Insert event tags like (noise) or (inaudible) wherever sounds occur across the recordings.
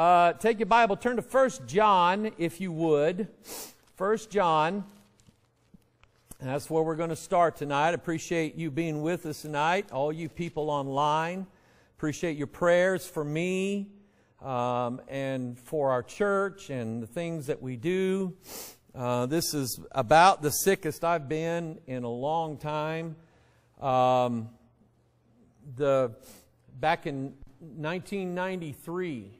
Uh, take your Bible, turn to First John, if you would. First John. That's where we're going to start tonight. Appreciate you being with us tonight, all you people online. Appreciate your prayers for me um, and for our church and the things that we do. Uh, this is about the sickest I've been in a long time. Um, the back in 1993,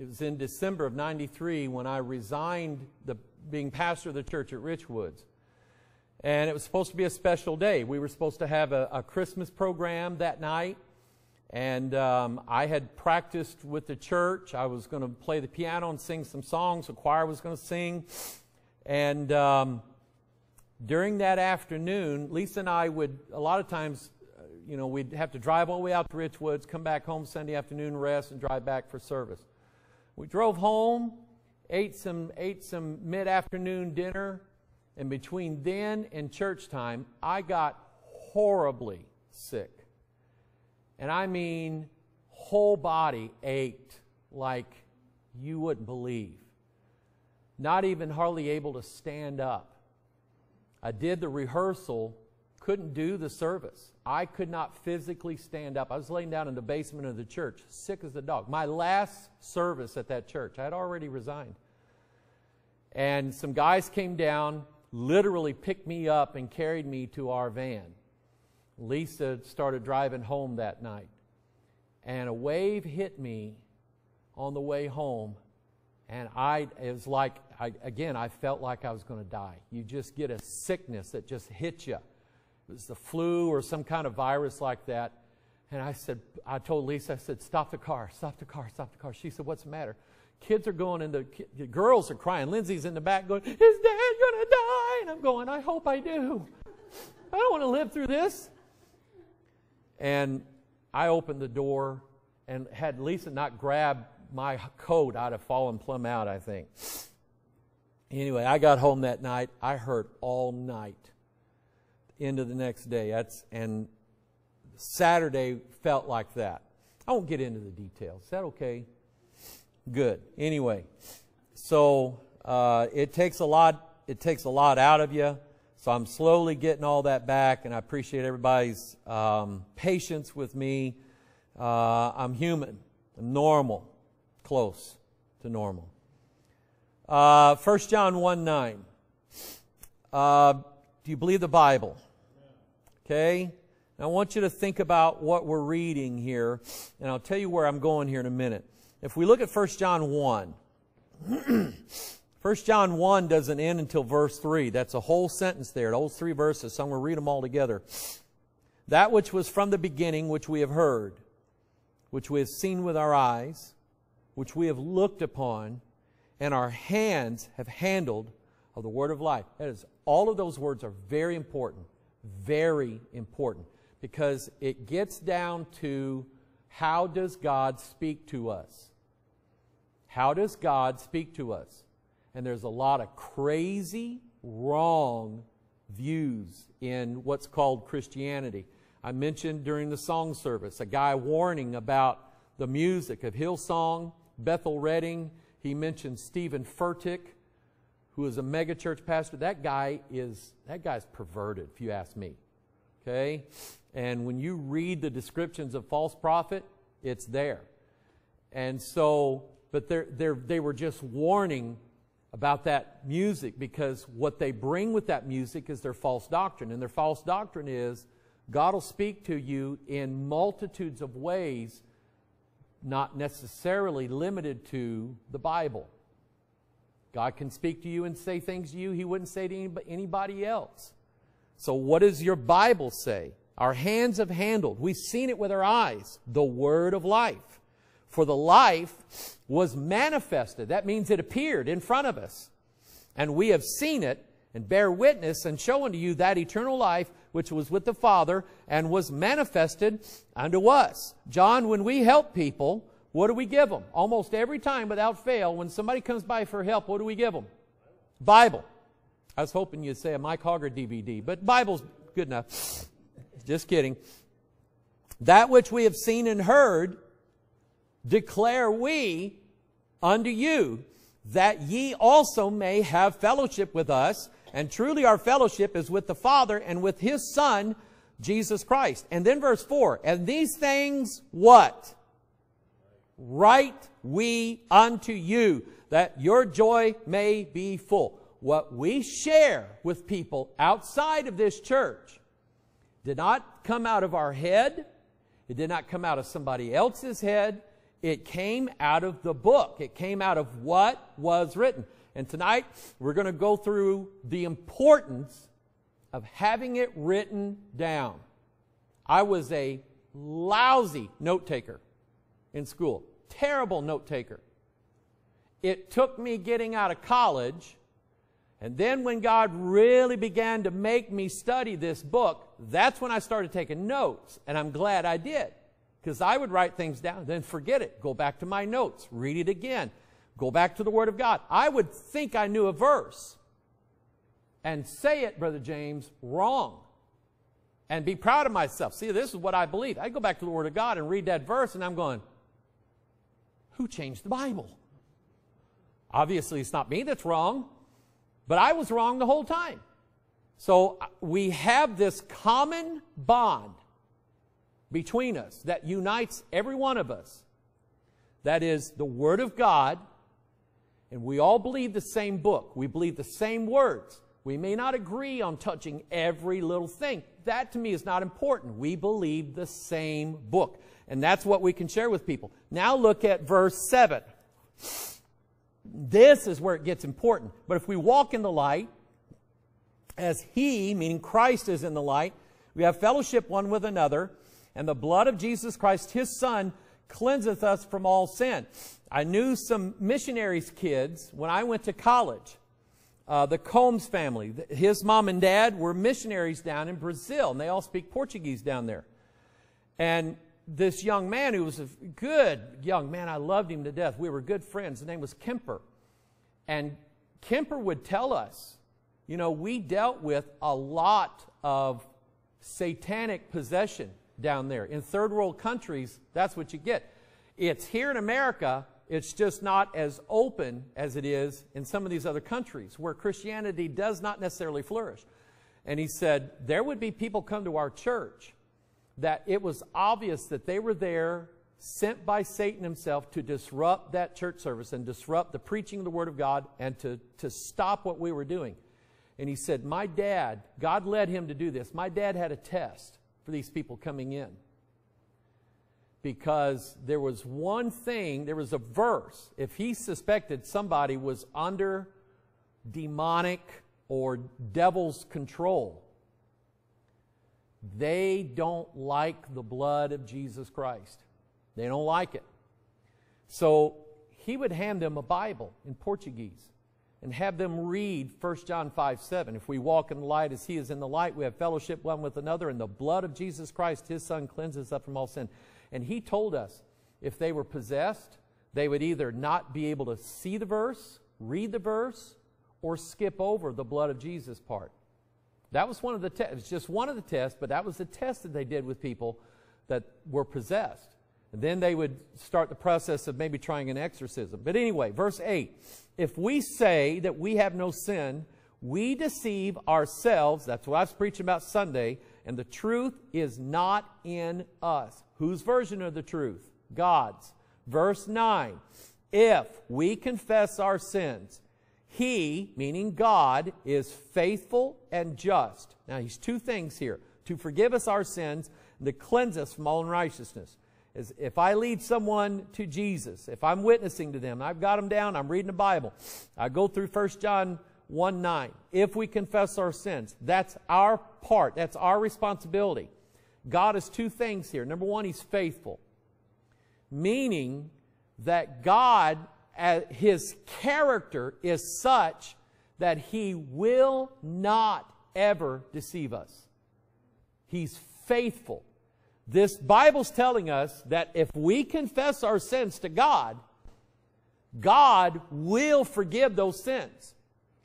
it was in December of 93 when I resigned the being pastor of the church at Richwoods. And it was supposed to be a special day. We were supposed to have a, a Christmas program that night. And um, I had practiced with the church. I was going to play the piano and sing some songs. The choir was going to sing. And um, during that afternoon, Lisa and I would, a lot of times, uh, you know, we'd have to drive all the way out to Richwoods, come back home Sunday afternoon, rest, and drive back for service. We drove home, ate some, ate some mid afternoon dinner, and between then and church time, I got horribly sick. And I mean, whole body ached like you wouldn't believe not even hardly able to stand up. I did the rehearsal, couldn't do the service. I could not physically stand up. I was laying down in the basement of the church, sick as a dog. My last service at that church, I had already resigned. And some guys came down, literally picked me up and carried me to our van. Lisa started driving home that night. And a wave hit me on the way home and I, it was like, I, again, I felt like I was going to die. You just get a sickness that just hits you. It was the flu or some kind of virus like that. And I said, I told Lisa, I said, stop the car, stop the car, stop the car. She said, what's the matter? Kids are going into, the girls are crying. Lindsay's in the back going, is dad going to die? And I'm going, I hope I do. I don't want to live through this. And I opened the door and had Lisa not grabbed my coat, I'd have fallen plumb out, I think. Anyway, I got home that night. I hurt all night into the next day. That's, and Saturday felt like that. I won't get into the details. Is that okay? Good. Anyway, so uh, it takes a lot. It takes a lot out of you. So I'm slowly getting all that back, and I appreciate everybody's um, patience with me. Uh, I'm human. I'm normal close to normal. Uh, 1 John 1 9. Uh, do you believe the Bible? Okay? I want you to think about what we're reading here, and I'll tell you where I'm going here in a minute. If we look at 1 John 1, (clears throat) 1 John 1 doesn't end until verse 3. That's a whole sentence there, those three verses, so I'm going to read them all together. That which was from the beginning, which we have heard, which we have seen with our eyes, which we have looked upon and our hands have handled of the word of life. That is, all of those words are very important, very important, because it gets down to how does God speak to us? How does God speak to us? And there's a lot of crazy, wrong views in what's called Christianity. I mentioned during the song service a guy warning about the music of Hillsong Bethel Redding. He mentioned Steven Furtick, who is a megachurch pastor. That guy is that guy's perverted, if you ask me. Okay? And when you read the descriptions of false prophet, it's there. And so, but they're, they're, they were just warning about that music because what they bring with that music is their false doctrine. And their false doctrine is God will speak to you in multitudes of ways not necessarily limited to the Bible. God can speak to you and say things to you he wouldn't say to anybody else. So, what does your Bible say? Our hands have handled, we've seen it with our eyes, the word of life. For the life was manifested. That means it appeared in front of us. And we have seen it and bear witness and show unto you that eternal life which was with the Father and was manifested unto us. John, when we help people, what do we give them? Almost every time without fail, when somebody comes by for help, what do we give them? Bible. I was hoping you'd say a Mike Hoggard DVD, but Bible's good enough. Just kidding. That which we have seen and heard declare we unto you, that ye also may have fellowship with us. And truly our fellowship is with the Father and with His Son, Jesus Christ. And then verse 4, and these things what? Write we unto you, that your joy may be full. What we share with people outside of this church did not come out of our head. It did not come out of somebody else's head. It came out of the book. It came out of what was written. And tonight, we're going to go through the importance of having it written down. I was a lousy note taker in school, terrible note taker. It took me getting out of college, and then when God really began to make me study this book, that's when I started taking notes, and I'm glad I did. Because I would write things down, then forget it, go back to my notes, read it again, go back to the Word of God. I would think I knew a verse and say it, Brother James, wrong. And be proud of myself. See, this is what I believe. I go back to the Word of God and read that verse, and I'm going, who changed the Bible? Obviously, it's not me that's wrong, but I was wrong the whole time. So uh, we have this common bond between us that unites every one of us. That is the Word of God, and we all believe the same book. We believe the same words. We may not agree on touching every little thing. That to me is not important. We believe the same book. And that's what we can share with people. Now look at verse 7. This is where it gets important. But if we walk in the light, as He, meaning Christ, is in the light, we have fellowship one with another, and the blood of Jesus Christ, his son, cleanseth us from all sin. I knew some missionaries' kids when I went to college. Uh, the Combs family, his mom and dad were missionaries down in Brazil, and they all speak Portuguese down there. And this young man who was a good young man, I loved him to death. We were good friends. His name was Kemper. And Kemper would tell us, you know, we dealt with a lot of satanic possession down there. In third world countries, that's what you get. It's here in America, it's just not as open as it is in some of these other countries where Christianity does not necessarily flourish. And he said, there would be people come to our church that it was obvious that they were there sent by Satan himself to disrupt that church service and disrupt the preaching of the Word of God and to, to stop what we were doing. And he said, My dad, God led him to do this. My dad had a test for these people coming in. Because there was one thing, there was a verse. If he suspected somebody was under demonic or devil's control, they don't like the blood of Jesus Christ. They don't like it. So he would hand them a Bible in Portuguese and have them read 1 John 5 7. If we walk in the light as he is in the light, we have fellowship one with another, and the blood of Jesus Christ, his son, cleanses us from all sin. And he told us if they were possessed, they would either not be able to see the verse, read the verse, or skip over the blood of Jesus part. That was one of the tests. just one of the tests, but that was the test that they did with people that were possessed. And then they would start the process of maybe trying an exorcism. But anyway, verse 8 If we say that we have no sin, we deceive ourselves. That's what I was preaching about Sunday. And the truth is not in us. Whose version of the truth? God's. Verse 9 If we confess our sins, He, meaning God, is faithful and just. Now, He's two things here to forgive us our sins and to cleanse us from all unrighteousness is if I lead someone to Jesus, if I'm witnessing to them, I've got them down, I'm reading the Bible, I go through 1 John 1 9. If we confess our sins, that's our part, that's our responsibility. God is two things here. Number one, He's faithful, meaning that God, uh, His character is such that He will not ever deceive us. He's faithful. This Bible's telling us that if we confess our sins to God, God will forgive those sins.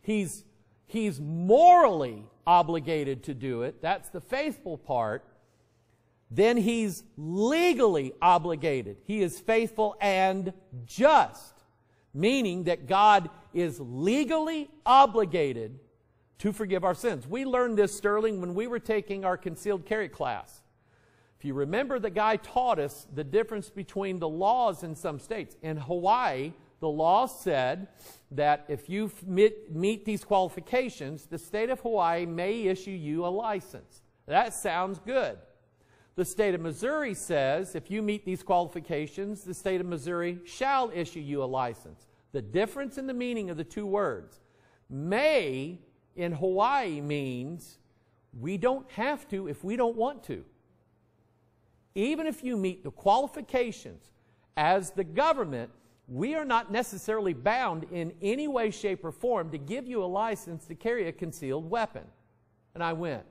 He's, he's morally obligated to do it. That's the faithful part. Then he's legally obligated. He is faithful and just, meaning that God is legally obligated to forgive our sins. We learned this, Sterling, when we were taking our concealed carry class. If you remember, the guy taught us the difference between the laws in some states. In Hawaii, the law said that if you meet, these qualifications, the state of Hawaii may issue you a license. That sounds good. The state of Missouri says if you meet these qualifications, the state of Missouri shall issue you a license. The difference in the meaning of the two words may in Hawaii means we don't have to if we don't want to. Even if you meet the qualifications as the government, we are not necessarily bound in any way, shape, or form to give you a license to carry a concealed weapon. And I went,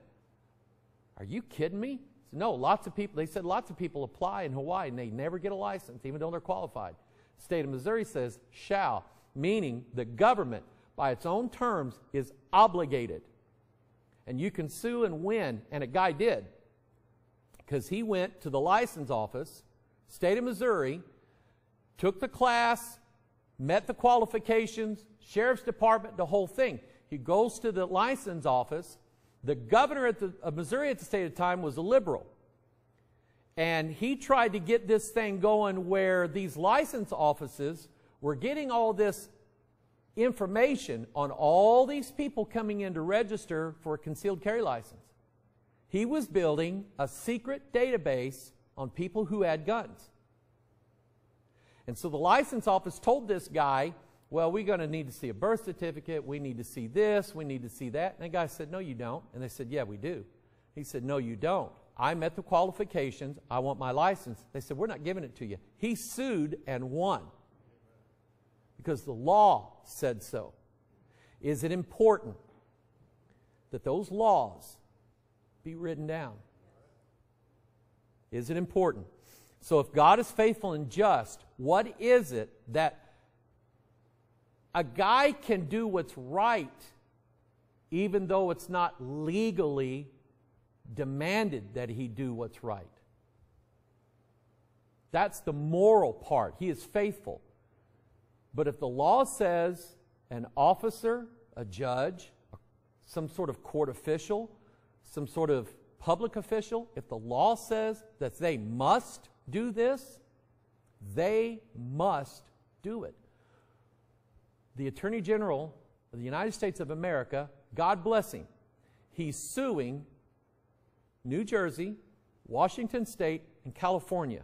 Are you kidding me? Said, no, lots of people, they said lots of people apply in Hawaii and they never get a license, even though they're qualified. State of Missouri says shall, meaning the government, by its own terms, is obligated. And you can sue and win, and a guy did. Because he went to the license office, state of Missouri, took the class, met the qualifications, sheriff's department, the whole thing. He goes to the license office. The governor the, of Missouri at the state of the time was a liberal. And he tried to get this thing going where these license offices were getting all this information on all these people coming in to register for a concealed carry license. He was building a secret database on people who had guns. And so the license office told this guy, well, we're going to need to see a birth certificate. We need to see this. We need to see that. And the guy said, no, you don't. And they said, yeah, we do. He said, no, you don't. I met the qualifications. I want my license. They said, we're not giving it to you. He sued and won because the law said so. Is it important that those laws be written down? Is it important? So, if God is faithful and just, what is it that a guy can do what's right even though it's not legally demanded that he do what's right? That's the moral part. He is faithful. But if the law says an officer, a judge, some sort of court official, some sort of public official, if the law says that they must do this, they must do it. The Attorney General of the United States of America, God bless him, he's suing New Jersey, Washington State, and California.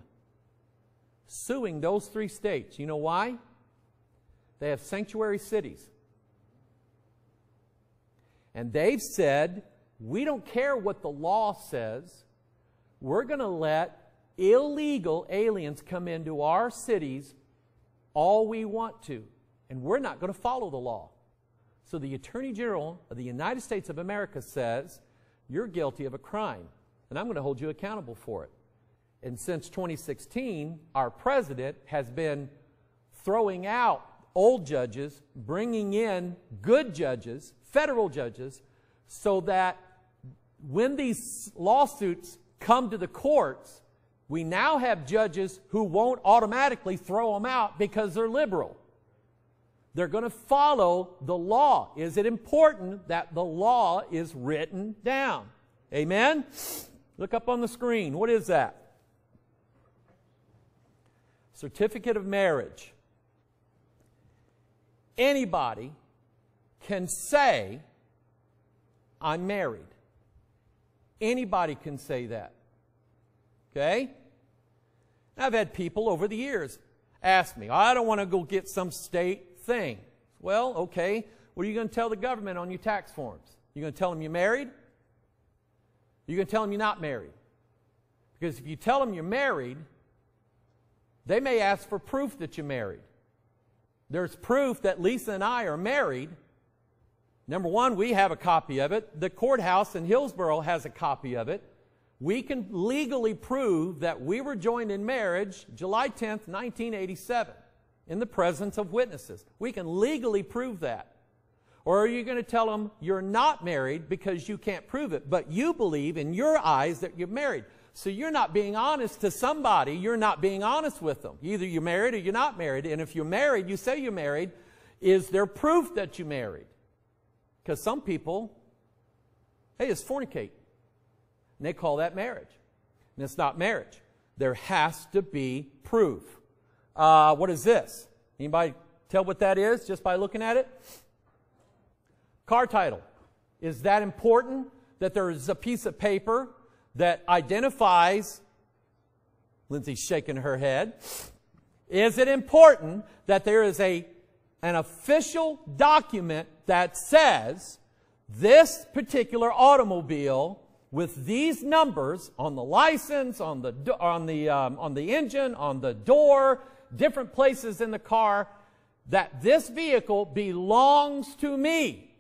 Suing those three states. You know why? They have sanctuary cities. And they've said, we don't care what the law says. We're going to let illegal aliens come into our cities all we want to, and we're not going to follow the law. So the Attorney General of the United States of America says, You're guilty of a crime, and I'm going to hold you accountable for it. And since 2016, our president has been throwing out old judges, bringing in good judges, federal judges, so that when these lawsuits come to the courts, we now have judges who won't automatically throw them out because they're liberal. They're going to follow the law. Is it important that the law is written down? Amen? Look up on the screen. What is that? Certificate of marriage. Anybody can say, I'm married. Anybody can say that. Okay? I've had people over the years ask me, I don't want to go get some state thing. Well, okay, what are you going to tell the government on your tax forms? You're going to tell them you're married? You're going to tell them you're not married? Because if you tell them you're married, they may ask for proof that you're married. There's proof that Lisa and I are married. Number one, we have a copy of it. The courthouse in Hillsboro has a copy of it we can legally prove that we were joined in marriage July 10th, 1987, in the presence of witnesses. We can legally prove that. Or are you going to tell them you're not married because you can't prove it, but you believe in your eyes that you're married? So you're not being honest to somebody, you're not being honest with them. Either you're married or you're not married. And if you're married, you say you're married. Is there proof that you married? Because some people, hey, it's fornicate. And they call that marriage. And it's not marriage. There has to be proof. Uh, what is this? Anybody tell what that is just by looking at it? Car title. Is that important that there is a piece of paper that identifies, Lindsay's shaking her head. Is it important that there is a, an official document that says this particular automobile with these numbers on the license, on the, on the, um, on the engine, on the door, different places in the car, that this vehicle belongs to me.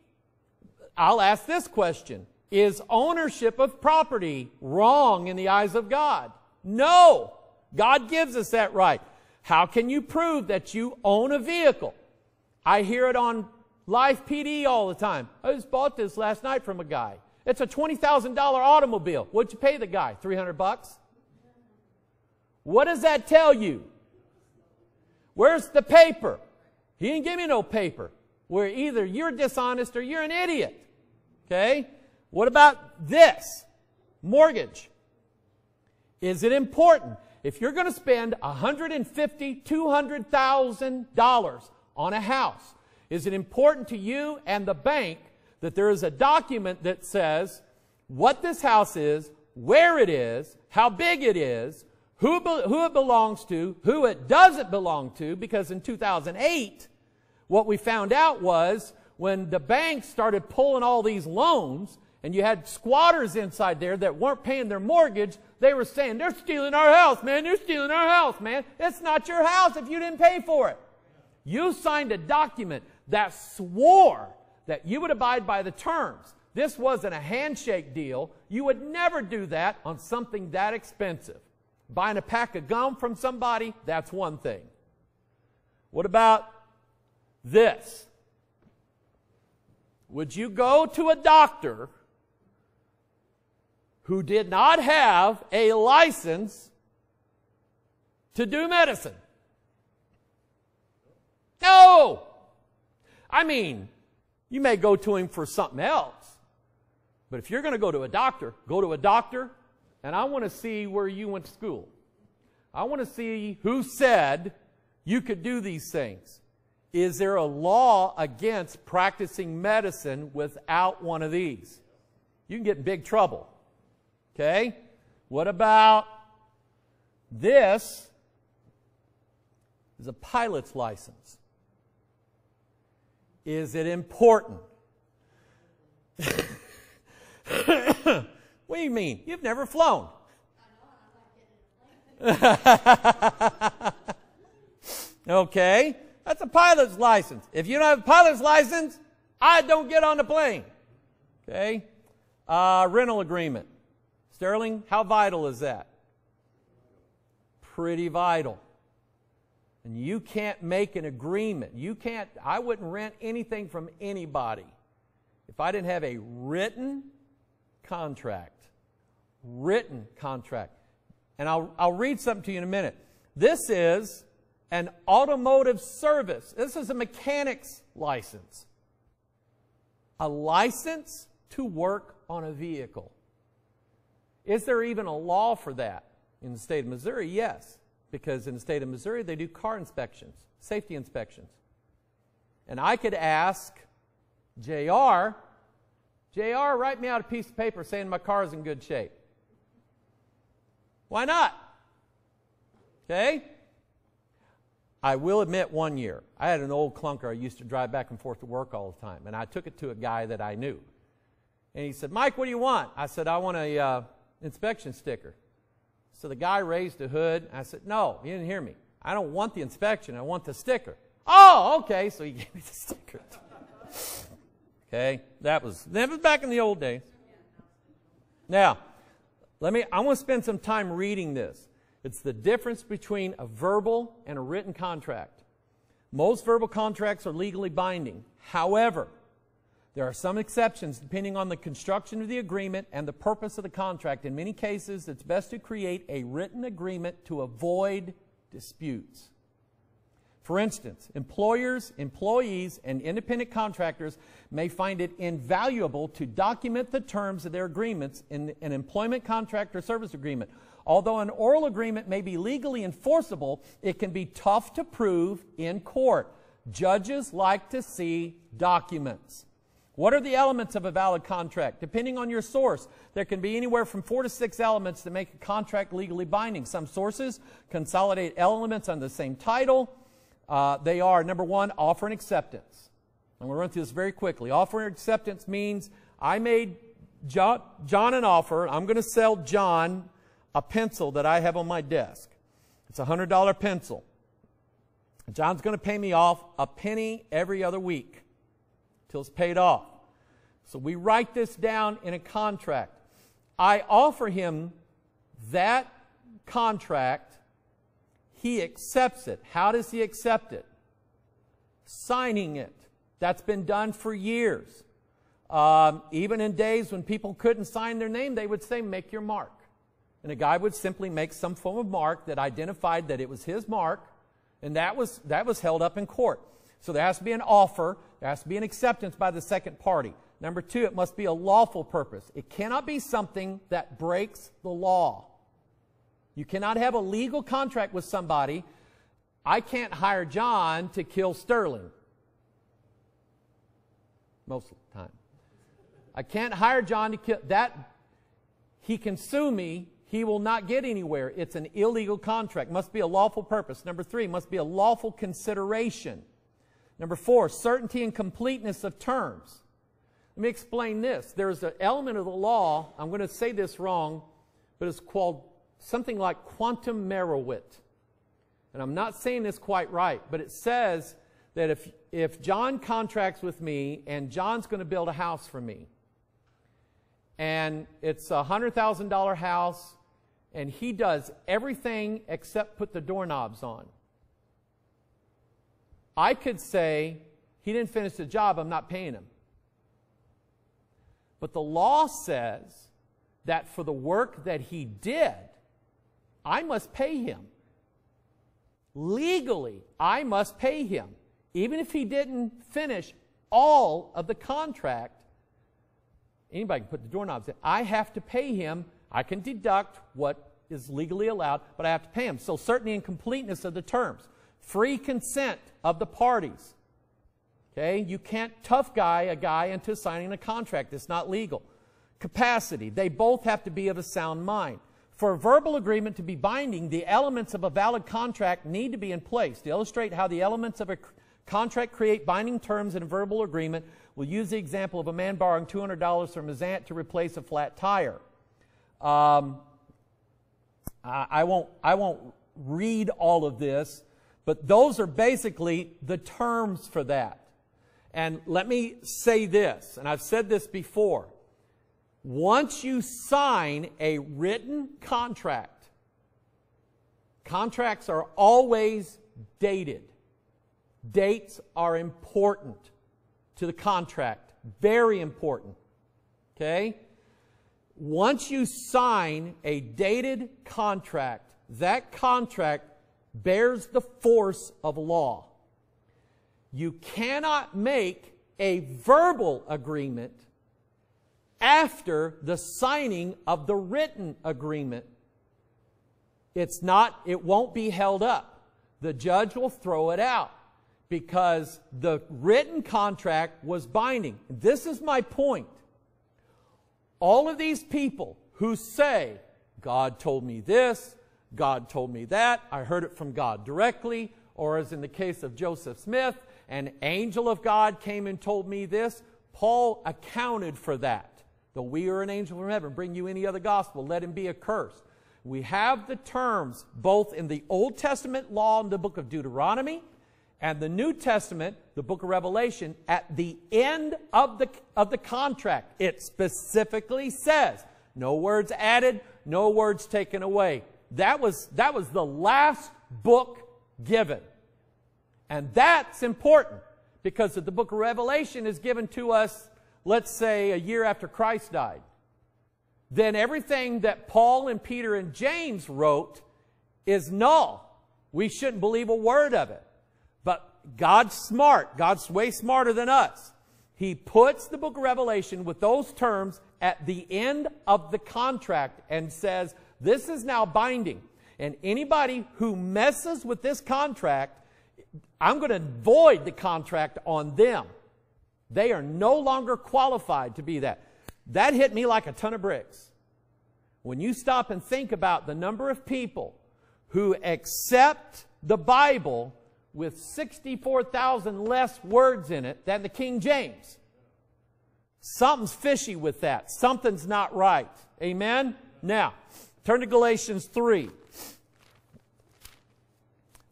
I'll ask this question. Is ownership of property wrong in the eyes of God? No. God gives us that right. How can you prove that you own a vehicle? I hear it on Live PD all the time. I just bought this last night from a guy. It's a $20,000 automobile. What'd you pay the guy? 300 bucks? What does that tell you? Where's the paper? He didn't give me no paper. Where either you're dishonest or you're an idiot. Okay? What about this? Mortgage. Is it important? If you're going to spend $150,000, $200,000 on a house, is it important to you and the bank that there is a document that says what this house is, where it is, how big it is, who, who it belongs to, who it doesn't belong to, because in 2008, what we found out was when the banks started pulling all these loans, and you had squatters inside there that weren't paying their mortgage, they were saying, they're stealing our house, man. They're stealing our house, man. It's not your house if you didn't pay for it. You signed a document that swore that you would abide by the terms. This wasn't a handshake deal. You would never do that on something that expensive. Buying a pack of gum from somebody, that's one thing. What about this? Would you go to a doctor who did not have a license to do medicine. No! I mean, you may go to him for something else. But if you're going to go to a doctor, go to a doctor, and I want to see where you went to school. I want to see who said you could do these things. Is there a law against practicing medicine without one of these? You can get in big trouble. Okay? What about this? Is a pilot's license. Is it important? what do you mean? You've never flown. (laughs) okay, that's a pilot's license. If you don't have a pilot's license, I don't get on the plane. Okay, uh, rental agreement. Sterling, how vital is that? Pretty vital. And you can't make an agreement. You can't, I wouldn't rent anything from anybody if I didn't have a written contract. Written contract. And I'll, I'll read something to you in a minute. This is an automotive service. This is a mechanic's license. A license to work on a vehicle. Is there even a law for that in the state of Missouri? Yes, because in the state of Missouri they do car inspections, safety inspections. And I could ask JR, JR, write me out a piece of paper saying my car is in good shape. Why not? Okay? I will admit one year, I had an old clunker I used to drive back and forth to work all the time, and I took it to a guy that I knew. And he said, Mike, what do you want? I said, I want a, uh, inspection sticker. So the guy raised the hood. I said, No, you didn't hear me. I don't want the inspection. I want the sticker. Oh, okay. So he (laughs) gave me the sticker. okay, that was that was back in the old days. Now, let me. I want to spend some time reading this. It's the difference between a verbal and a written contract. Most verbal contracts are legally binding. However, There are some exceptions depending on the construction of the agreement and the purpose of the contract. In many cases, it's best to create a written agreement to avoid disputes. For instance, employers, employees, and independent contractors may find it invaluable to document the terms of their agreements in an employment contract or service agreement. Although an oral agreement may be legally enforceable, it can be tough to prove in court. Judges like to see documents. What are the elements of a valid contract? Depending on your source, there can be anywhere from four to six elements that make a contract legally binding. Some sources consolidate elements under the same title. Uh, they are number one, offer and acceptance. I'm going to run through this very quickly. Offer and acceptance means I made John, John an offer. I'm going to sell John a pencil that I have on my desk. It's a $100 pencil. John's going to pay me off a penny every other week till it's paid off. So we write this down in a contract. I offer him that contract he accepts it. How does he accept it? Signing it. That's been done for years. Um, even in days when people couldn't sign their name, they would say, make your mark. And a guy would simply make some form of mark that identified that it was his mark, and that was, that was held up in court. So there has to be an offer, there has to be an acceptance by the second party. Number two, it must be a lawful purpose. It cannot be something that breaks the law. You cannot have a legal contract with somebody. I can't hire John to kill Sterling. Most of the time. I can't hire John to kill that. He can sue me. He will not get anywhere. It's an illegal contract. Must be a lawful purpose. Number three, must be a lawful consideration. Number four, certainty and completeness of terms. Let me explain this. There's an element of the law, I'm going to say this wrong, but it's called something like quantum meruit. And I'm not saying this quite right, but it says that if, if John contracts with me and John's going to build a house for me, and it's a $100,000 house, and he does everything except put the doorknobs on. I could say, he didn't finish the job, I'm not paying him. But the law says that for the work that he did, I must pay him. Legally, I must pay him. Even if he didn't finish all of the contract, anybody can put the doorknobs in. I have to pay him. I can deduct what is legally allowed, but I have to pay him. So certainty and completeness of the terms. Free consent of the parties. Okay? You can't tough guy a guy into signing a contract. It's not legal. Capacity. They both have to be of a sound mind. For a verbal agreement to be binding, the elements of a valid contract need to be in place. To illustrate how the elements of a contract create binding terms in a verbal agreement, we'll use the example of a man borrowing $200 from his aunt to replace a flat tire. Um, I, won't, I won't read all of this, but those are basically the terms for that. And let me say this, and I've said this before. Once you sign a written contract, contracts are always dated. Dates are important to the contract, very important. Okay? Once you sign a dated contract, that contract bears the force of law. You cannot make a verbal agreement after the signing of the written agreement. It's not, it won't be held up. The judge will throw it out because the written contract was binding. This is my point. All of these people who say, God told me this, God told me that, I heard it from God directly, or as in the case of Joseph Smith, an angel of God came and told me this, Paul accounted for that. Though we are an angel from heaven, bring you any other gospel, let him be accursed. We have the terms both in the Old Testament law in the book of Deuteronomy and the New Testament, the book of Revelation, at the end of the, of the contract. It specifically says, no words added, no words taken away. That was, that was the last book given. And that's important because the book of Revelation is given to us let's say, a year after Christ died, then everything that Paul and Peter and James wrote is null. We shouldn't believe a word of it. But God's smart. God's way smarter than us. He puts the book of Revelation with those terms at the end of the contract and says, this is now binding. And anybody who messes with this contract, I'm going to void the contract on them. They are no longer qualified to be that. That hit me like a ton of bricks. When you stop and think about the number of people who accept the Bible with 64,000 less words in it than the King James. Something's fishy with that. Something's not right. Amen? Now, turn to Galatians 3.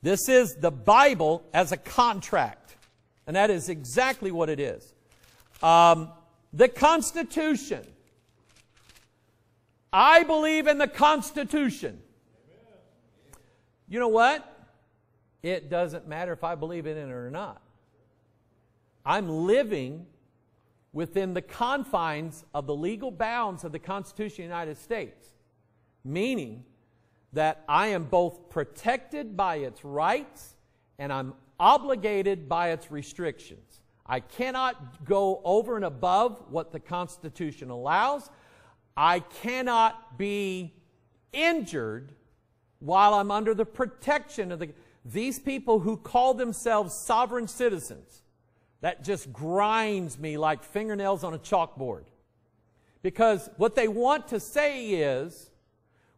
This is the Bible as a contract. And that is exactly what it is. Um, the Constitution. I believe in the Constitution. You know what? It doesn't matter if I believe in it or not. I'm living within the confines of the legal bounds of the Constitution of the United States, meaning that I am both protected by its rights and I'm obligated by its restrictions. I cannot go over and above what the Constitution allows. I cannot be injured while I'm under the protection of the. These people who call themselves sovereign citizens, that just grinds me like fingernails on a chalkboard. Because what they want to say is,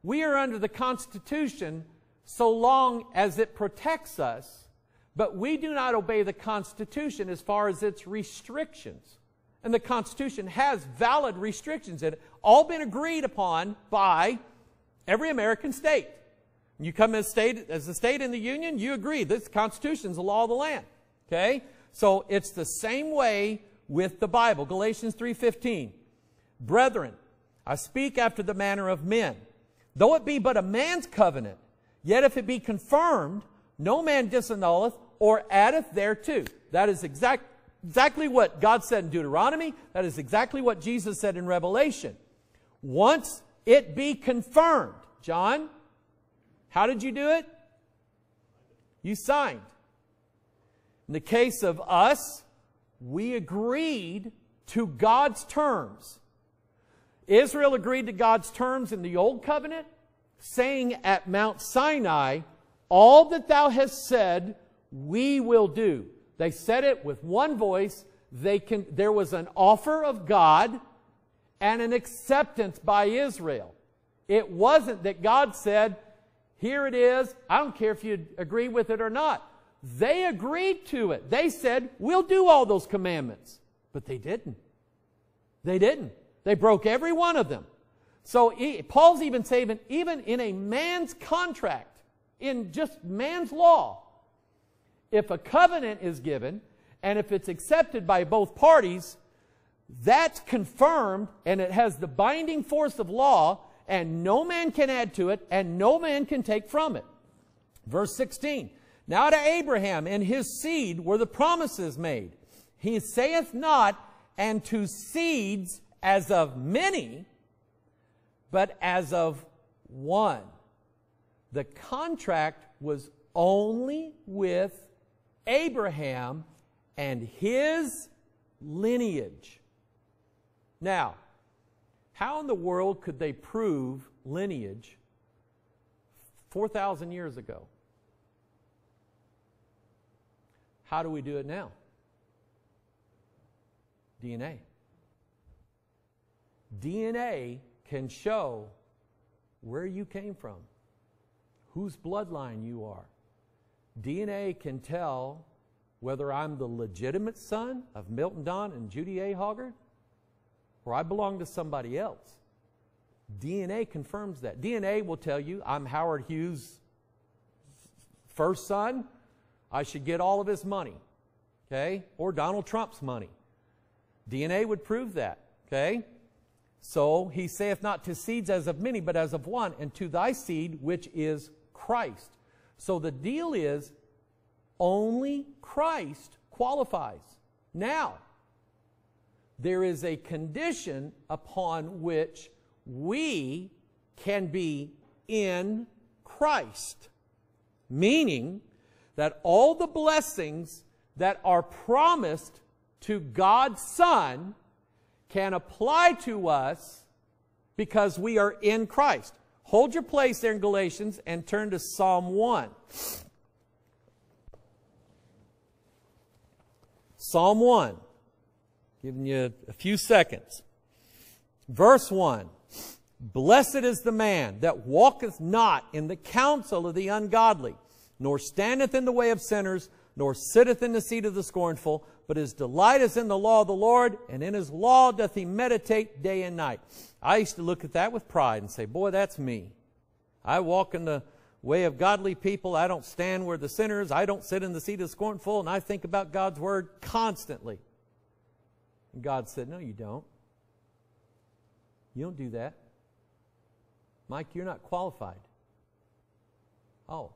we are under the Constitution so long as it protects us, but we do not obey the Constitution as far as its restrictions. And the Constitution has valid restrictions in it, all been agreed upon by every American state. You come as, state, as a state in the Union, you agree this Constitution is the law of the land. Okay? So it's the same way with the Bible. Galatians 3.15. Brethren, I speak after the manner of men. Though it be but a man's covenant, yet if it be confirmed, no man disannulleth or addeth thereto. That is exact, exactly what God said in Deuteronomy. That is exactly what Jesus said in Revelation. Once it be confirmed. John, how did you do it? You signed. In the case of us, we agreed to God's terms. Israel agreed to God's terms in the Old Covenant, saying at Mount Sinai, All that thou hast said, we will do. They said it with one voice. They can, there was an offer of God and an acceptance by Israel. It wasn't that God said, here it is. I don't care if you agree with it or not. They agreed to it. They said, we'll do all those commandments. But they didn't. They didn't. They broke every one of them. So Paul's even saying, even in a man's contract, in just man's law, if a covenant is given and if it's accepted by both parties, that's confirmed and it has the binding force of law and no man can add to it, and no man can take from it. Verse 16. Now to Abraham and his seed were the promises made. He saith not, and to seeds as of many, but as of one. The contract was only with Abraham and his lineage. Now, how in the world could they prove lineage 4,000 years ago? How do we do it now? DNA. DNA can show where you came from, whose bloodline you are. DNA can tell whether I'm the legitimate son of Milton Don and Judy A. Hoggard or I belong to somebody else. DNA confirms that. DNA will tell you I'm Howard Hughes' first son. I should get all of his money. Okay? Or Donald Trump's money. DNA would prove that. Okay? So he saith not to seeds as of many, but as of one, and to thy seed, which is Christ. So the deal is only Christ qualifies. Now, there is a condition upon which we can be in Christ. Meaning that all the blessings that are promised to God's Son can apply to us because we are in Christ. Hold your place there in Galatians and turn to Psalm 1. Psalm 1. Giving you a few seconds. Verse 1. Blessed is the man that walketh not in the counsel of the ungodly, nor standeth in the way of sinners, nor sitteth in the seat of the scornful, but his delight is in the law of the Lord, and in his law doth he meditate day and night. I used to look at that with pride and say, boy, that's me. I walk in the way of godly people. I don't stand where the sinners. I don't sit in the seat of the scornful, and I think about God's word constantly. And God said, no, you don't. You don't do that. Mike, you're not qualified. Oh.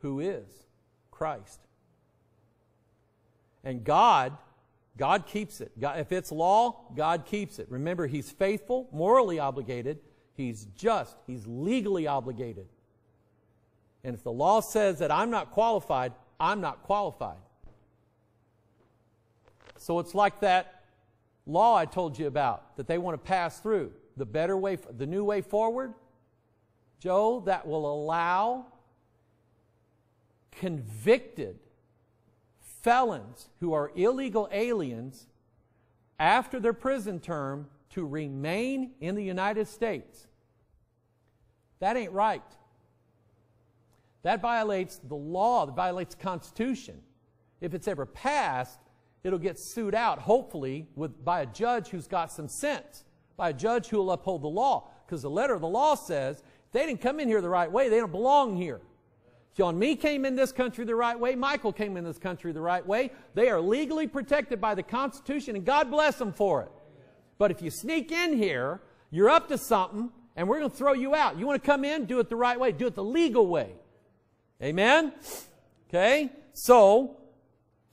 Who is? Christ. And God, God keeps it. God, if it's law, God keeps it. Remember, He's faithful, morally obligated. He's just. He's legally obligated. And if the law says that I'm not qualified, I'm not qualified. So it's like that law I told you about that they want to pass through. The better way, the new way forward, Joe, that will allow convicted felons who are illegal aliens after their prison term to remain in the United States. That ain't right. That violates the law, that violates the Constitution. If it's ever passed, it'll get sued out, hopefully, with, by a judge who's got some sense, by a judge who will uphold the law. Because the letter of the law says, they didn't come in here the right way, they don't belong here. John Me came in this country the right way. Michael came in this country the right way. They are legally protected by the Constitution, and God bless them for it. But if you sneak in here, you're up to something, and we're going to throw you out. You want to come in? Do it the right way. Do it the legal way. Amen? Okay? So,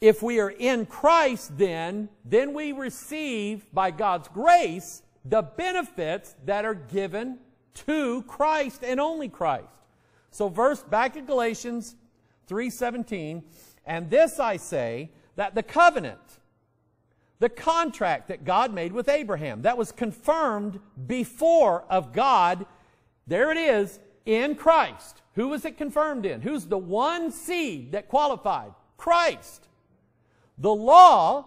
if we are in Christ, then, then we receive, by God's grace, the benefits that are given to Christ and only Christ. So verse back at Galatians 3:17, and this I say that the covenant, the contract that God made with Abraham, that was confirmed before of God, there it is in Christ. Who was it confirmed in? Who's the one seed that qualified? Christ. The law,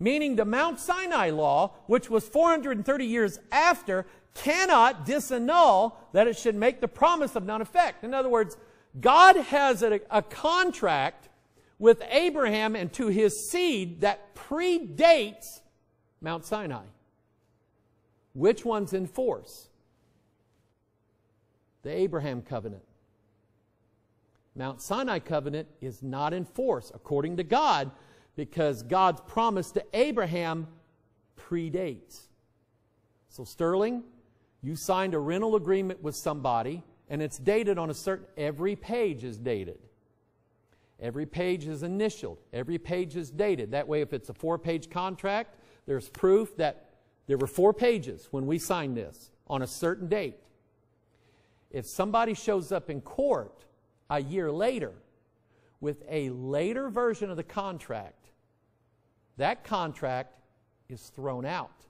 meaning the Mount Sinai law, which was 430 years after, cannot disannul that it should make the promise of none effect. In other words, God has a, a contract with Abraham and to his seed that predates Mount Sinai. Which one's in force? The Abraham covenant. Mount Sinai covenant is not in force according to God because God's promise to Abraham predates. So, Sterling, you signed a rental agreement with somebody and it's dated on a certain, every page is dated. Every page is initialed. Every page is dated. That way, if it's a four page contract, there's proof that there were four pages when we signed this on a certain date. If somebody shows up in court a year later with a later version of the contract, that contract is thrown out.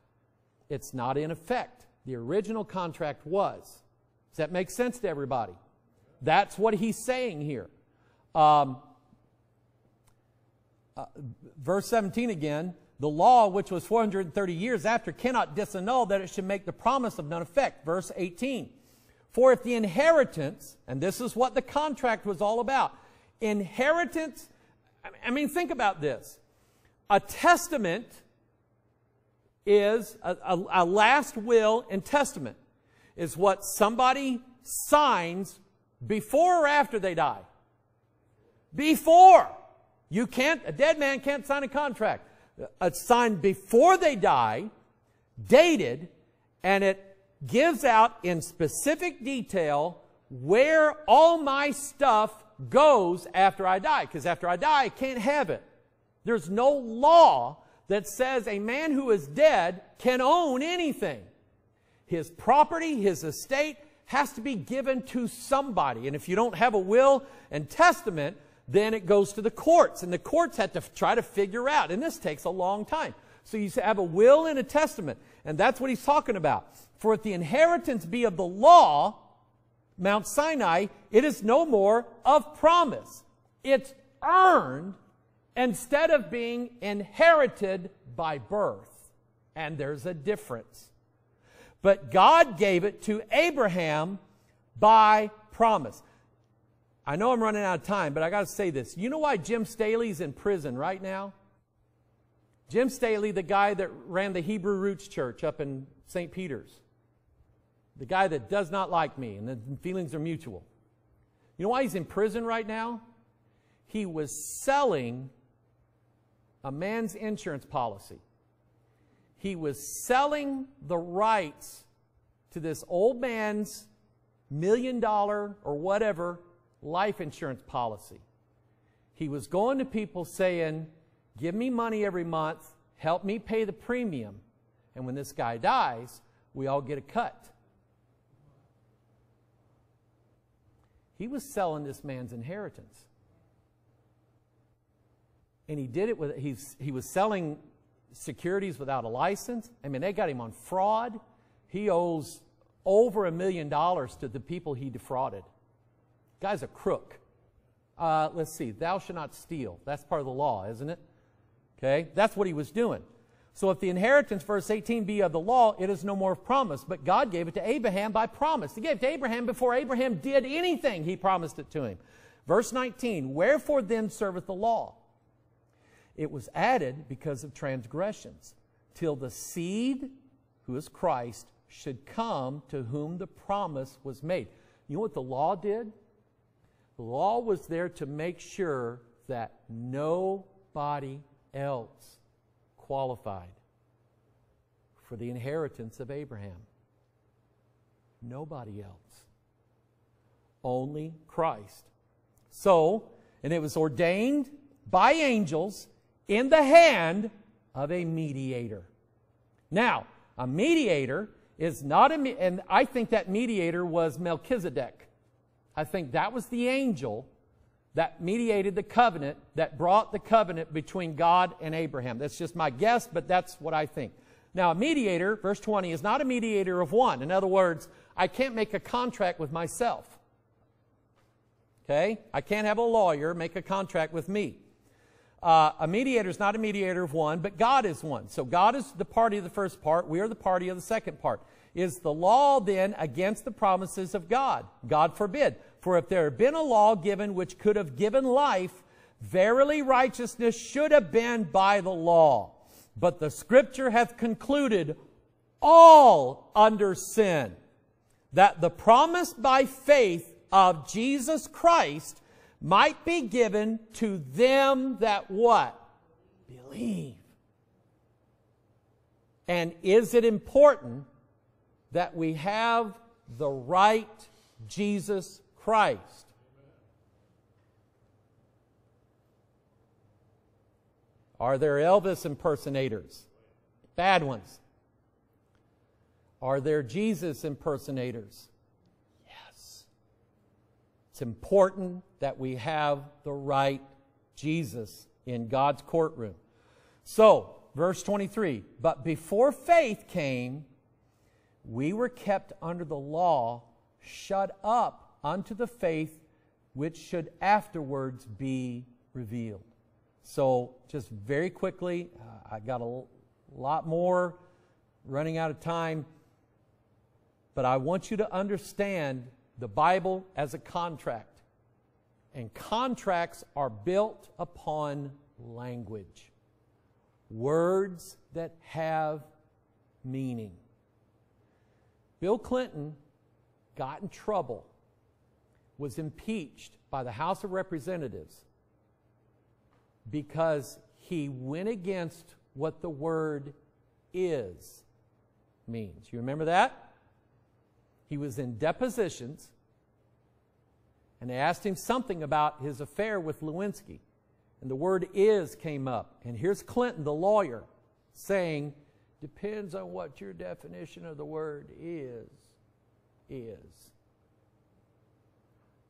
It's not in effect the original contract was. Does that make sense to everybody? That's what he's saying here. Um, uh, verse 17 again. The law, which was 430 years after, cannot disannul that it should make the promise of none effect. Verse 18. For if the inheritance, and this is what the contract was all about, inheritance, I mean, think about this. A testament is a, a, a last will and testament is what somebody signs before or after they die. Before. You can't, a dead man can't sign a contract. It's signed before they die, dated, and it gives out in specific detail where all my stuff goes after I die. Because after I die, I can't have it. There's no law that says a man who is dead can own anything. His property, his estate has to be given to somebody. And if you don't have a will and testament, then it goes to the courts. And the courts have to try to figure out. And this takes a long time. So you have a will and a testament. And that's what he's talking about. For if the inheritance be of the law, Mount Sinai, it is no more of promise. It's earned instead of being inherited by birth. And there's a difference. But God gave it to Abraham by promise. I know I'm running out of time, but I got to say this. You know why Jim Staley's in prison right now? Jim Staley, the guy that ran the Hebrew Roots Church up in St. Peter's, the guy that does not like me and the feelings are mutual. You know why he's in prison right now? He was selling a man's insurance policy. He was selling the rights to this old man's million dollar or whatever life insurance policy. He was going to people saying, Give me money every month, help me pay the premium, and when this guy dies, we all get a cut. He was selling this man's inheritance and he did it with he's, he was selling securities without a license. I mean, they got him on fraud. He owes over a million dollars to the people he defrauded. Guy's a crook. Uh, let's see, thou shalt not steal. That's part of the law, isn't it? Okay, that's what he was doing. So if the inheritance, verse 18, be of the law, it is no more of promise. But God gave it to Abraham by promise. He gave it to Abraham before Abraham did anything. He promised it to him. Verse 19, wherefore then serveth the law? It was added because of transgressions, till the seed, who is Christ, should come to whom the promise was made. You know what the law did? The law was there to make sure that nobody else qualified for the inheritance of Abraham. Nobody else. Only Christ. So, and it was ordained by angels in the hand of a mediator. Now, a mediator is not a, and I think that mediator was Melchizedek. I think that was the angel that mediated the covenant, that brought the covenant between God and Abraham. That's just my guess, but that's what I think. Now, a mediator, verse 20, is not a mediator of one. In other words, I can't make a contract with myself. Okay? I can't have a lawyer make a contract with me. Uh, a mediator is not a mediator of one, but God is one. So God is the party of the first part. We are the party of the second part. Is the law then against the promises of God? God forbid. For if there had been a law given which could have given life, verily righteousness should have been by the law. But the scripture hath concluded all under sin, that the promise by faith of Jesus Christ might be given to them that what? Believe. And is it important that we have the right Jesus Christ? Are there Elvis impersonators? Bad ones. Are there Jesus impersonators? It's important that we have the right Jesus in God's courtroom. So, verse 23 But before faith came, we were kept under the law, shut up unto the faith which should afterwards be revealed. So, just very quickly, uh, I got a lot more running out of time, but I want you to understand the Bible as a contract. And contracts are built upon language, words that have meaning. Bill Clinton got in trouble, was impeached by the House of Representatives because he went against what the word is means. You remember that? He was in depositions, and they asked him something about his affair with Lewinsky. And the word is came up. And here's Clinton, the lawyer, saying, depends on what your definition of the word is. Is.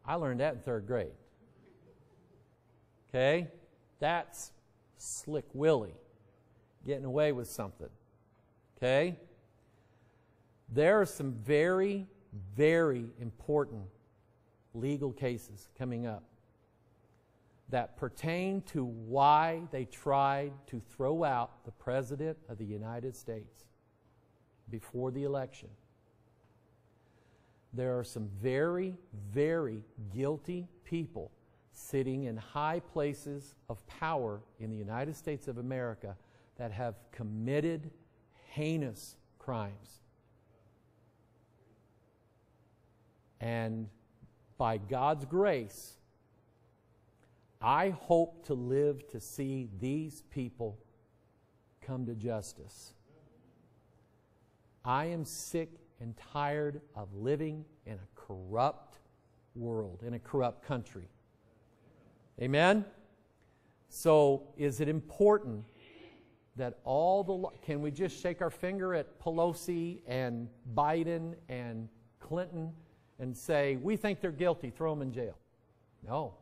I learned that in third grade. Okay? That's slick Willie getting away with something. Okay? There are some very, very important legal cases coming up that pertain to why they tried to throw out the President of the United States before the election. There are some very, very guilty people sitting in high places of power in the United States of America that have committed heinous crimes. And by God's grace, I hope to live to see these people come to justice. I am sick and tired of living in a corrupt world, in a corrupt country. Amen? So, is it important that all the. Can we just shake our finger at Pelosi and Biden and Clinton and say, we think they're guilty, throw them in jail? No.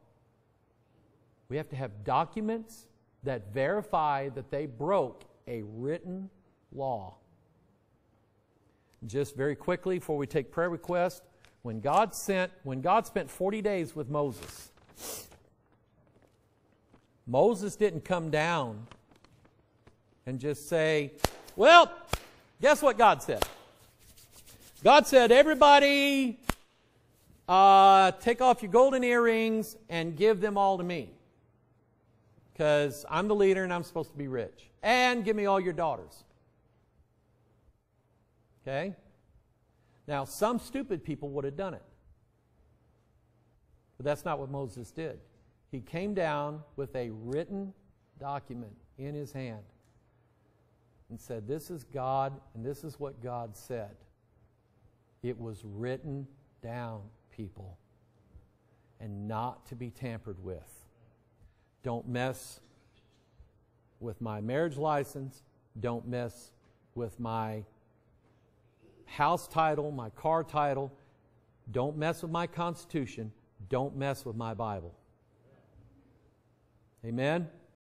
We have to have documents that verify that they broke a written law. Just very quickly before we take prayer requests, when God sent, when God spent 40 days with Moses, Moses didn't come down and just say, Well, guess what God said? God said, Everybody, uh, take off your golden earrings and give them all to me. Because I'm the leader and I'm supposed to be rich. And give me all your daughters. Okay? Now, some stupid people would have done it. But that's not what Moses did. He came down with a written document in his hand and said, This is God, and this is what God said. It was written down, people, and not to be tampered with. Don't mess with my marriage license. Don't mess with my house title, my car title. Don't mess with my Constitution. Don't mess with my Bible. Amen?